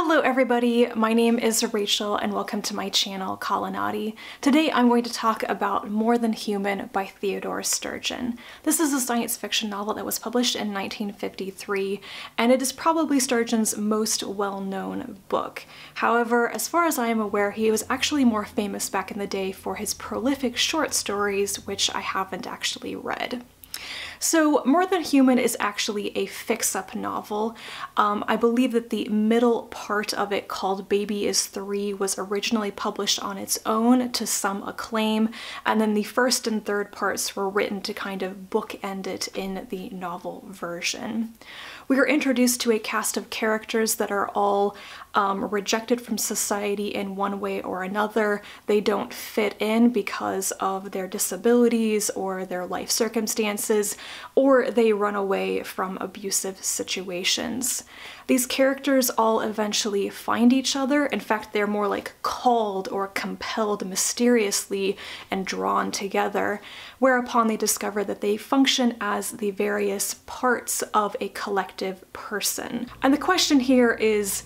Hello everybody, my name is Rachel and welcome to my channel Kalanadi. Today I'm going to talk about More Than Human by Theodore Sturgeon. This is a science fiction novel that was published in 1953 and it is probably Sturgeon's most well-known book. However, as far as I am aware, he was actually more famous back in the day for his prolific short stories, which I haven't actually read. So More Than Human is actually a fix-up novel. Um, I believe that the middle part of it called Baby is Three was originally published on its own to some acclaim, and then the first and third parts were written to kind of bookend it in the novel version. We are introduced to a cast of characters that are all um, rejected from society in one way or another. They don't fit in because of their disabilities or their life circumstances, or they run away from abusive situations. These characters all eventually find each other. In fact, they're more like called or compelled mysteriously and drawn together, whereupon they discover that they function as the various parts of a collective person. And the question here is,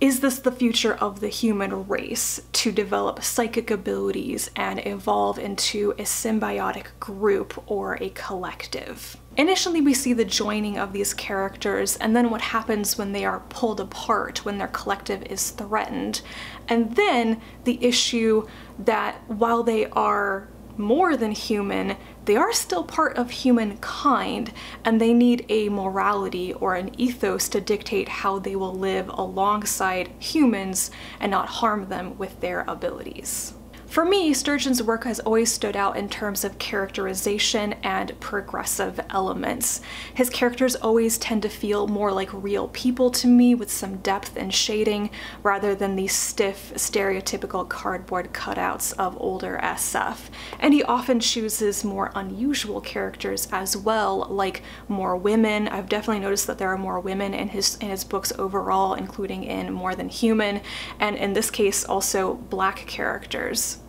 is this the future of the human race to develop psychic abilities and evolve into a symbiotic group or a collective? Initially we see the joining of these characters and then what happens when they are pulled apart, when their collective is threatened. And then the issue that while they are more than human, they are still part of humankind and they need a morality or an ethos to dictate how they will live alongside humans and not harm them with their abilities. For me, Sturgeon's work has always stood out in terms of characterization and progressive elements. His characters always tend to feel more like real people to me with some depth and shading rather than the stiff, stereotypical cardboard cutouts of older SF. And he often chooses more unusual characters as well, like more women. I've definitely noticed that there are more women in his, in his books overall, including in More Than Human, and in this case also black characters.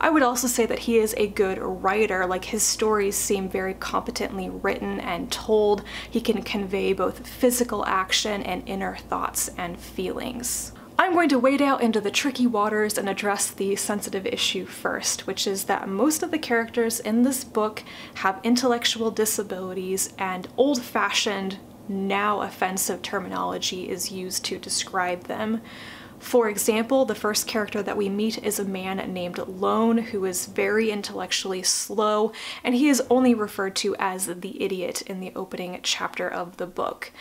I would also say that he is a good writer, like his stories seem very competently written and told. He can convey both physical action and inner thoughts and feelings. I'm going to wade out into the tricky waters and address the sensitive issue first, which is that most of the characters in this book have intellectual disabilities and old-fashioned, now offensive terminology is used to describe them. For example, the first character that we meet is a man named Lone who is very intellectually slow and he is only referred to as the idiot in the opening chapter of the book.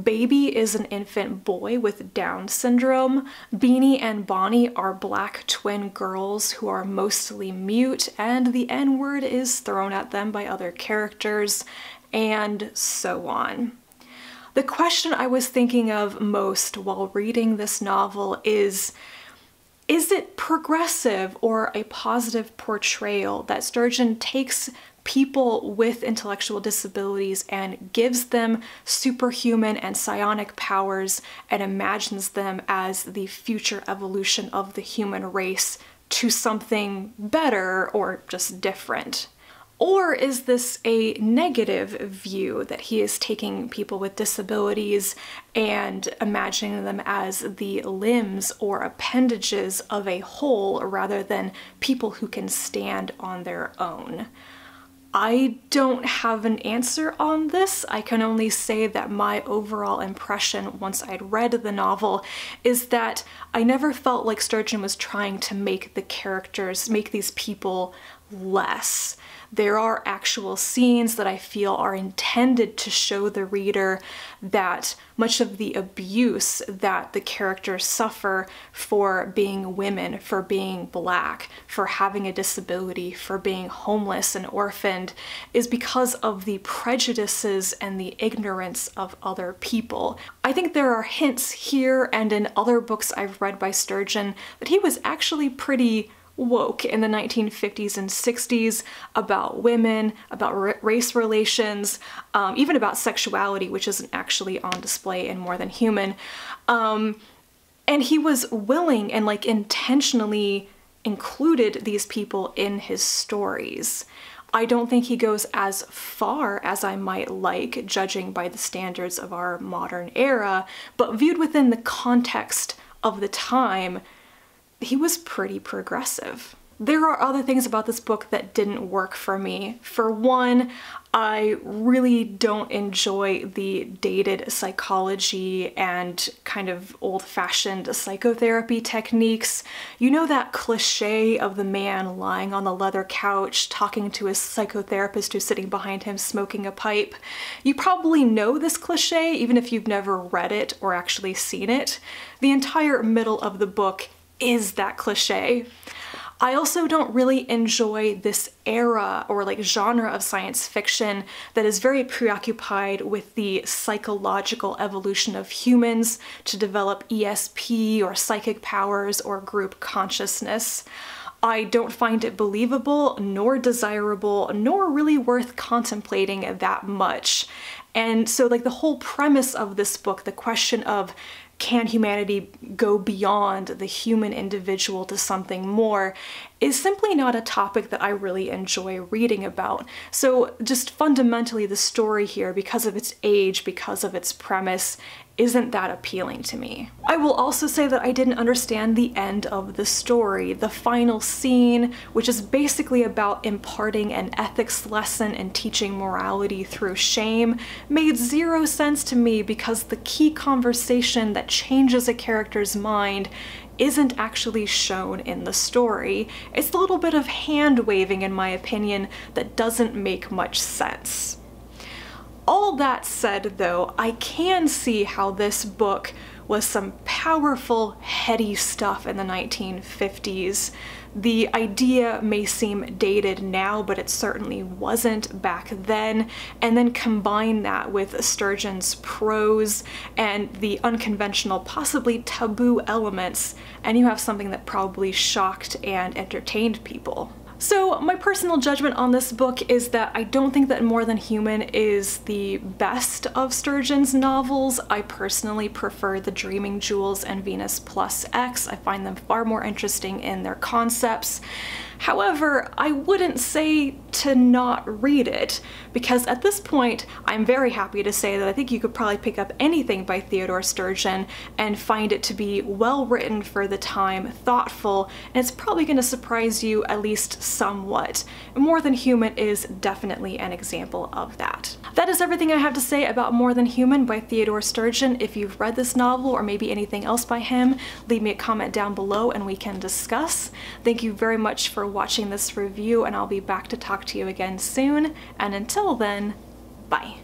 Baby is an infant boy with Down syndrome. Beanie and Bonnie are black twin girls who are mostly mute and the N-word is thrown at them by other characters and so on. The question I was thinking of most while reading this novel is is it progressive or a positive portrayal that Sturgeon takes people with intellectual disabilities and gives them superhuman and psionic powers and imagines them as the future evolution of the human race to something better or just different? Or is this a negative view that he is taking people with disabilities and imagining them as the limbs or appendages of a whole rather than people who can stand on their own? I don't have an answer on this. I can only say that my overall impression once I'd read the novel is that I never felt like Sturgeon was trying to make the characters, make these people less. There are actual scenes that I feel are intended to show the reader that much of the abuse that the characters suffer for being women, for being black, for having a disability, for being homeless and orphaned is because of the prejudices and the ignorance of other people. I think there are hints here and in other books I've read by Sturgeon that he was actually pretty woke in the 1950s and 60s about women, about race relations, um, even about sexuality, which isn't actually on display in More Than Human. Um, and he was willing and like intentionally included these people in his stories. I don't think he goes as far as I might like, judging by the standards of our modern era, but viewed within the context of the time, he was pretty progressive. There are other things about this book that didn't work for me. For one, I really don't enjoy the dated psychology and kind of old-fashioned psychotherapy techniques. You know that cliche of the man lying on the leather couch talking to his psychotherapist who's sitting behind him smoking a pipe? You probably know this cliche even if you've never read it or actually seen it. The entire middle of the book is that cliche. I also don't really enjoy this era or like genre of science fiction that is very preoccupied with the psychological evolution of humans to develop ESP or psychic powers or group consciousness. I don't find it believable, nor desirable, nor really worth contemplating that much. And so like the whole premise of this book, the question of can humanity go beyond the human individual to something more is simply not a topic that I really enjoy reading about. So just fundamentally the story here, because of its age, because of its premise, isn't that appealing to me. I will also say that I didn't understand the end of the story, the final scene, which is basically about imparting an ethics lesson and teaching morality through shame, made zero sense to me because the key conversation that changes a character's mind isn't actually shown in the story. It's a little bit of hand waving in my opinion that doesn't make much sense. All that said though, I can see how this book was some powerful, heady stuff in the 1950s. The idea may seem dated now, but it certainly wasn't back then. And then combine that with Sturgeon's prose and the unconventional, possibly taboo elements, and you have something that probably shocked and entertained people. So my personal judgment on this book is that I don't think that More Than Human is the best of Sturgeon's novels. I personally prefer The Dreaming Jewels and Venus Plus X. I find them far more interesting in their concepts. However, I wouldn't say to not read it, because at this point, I'm very happy to say that I think you could probably pick up anything by Theodore Sturgeon and find it to be well written for the time, thoughtful, and it's probably going to surprise you at least somewhat. More Than Human is definitely an example of that. That is everything I have to say about More Than Human by Theodore Sturgeon. If you've read this novel or maybe anything else by him, leave me a comment down below and we can discuss. Thank you very much for watching this review and I'll be back to talk to you again soon. And until then, bye.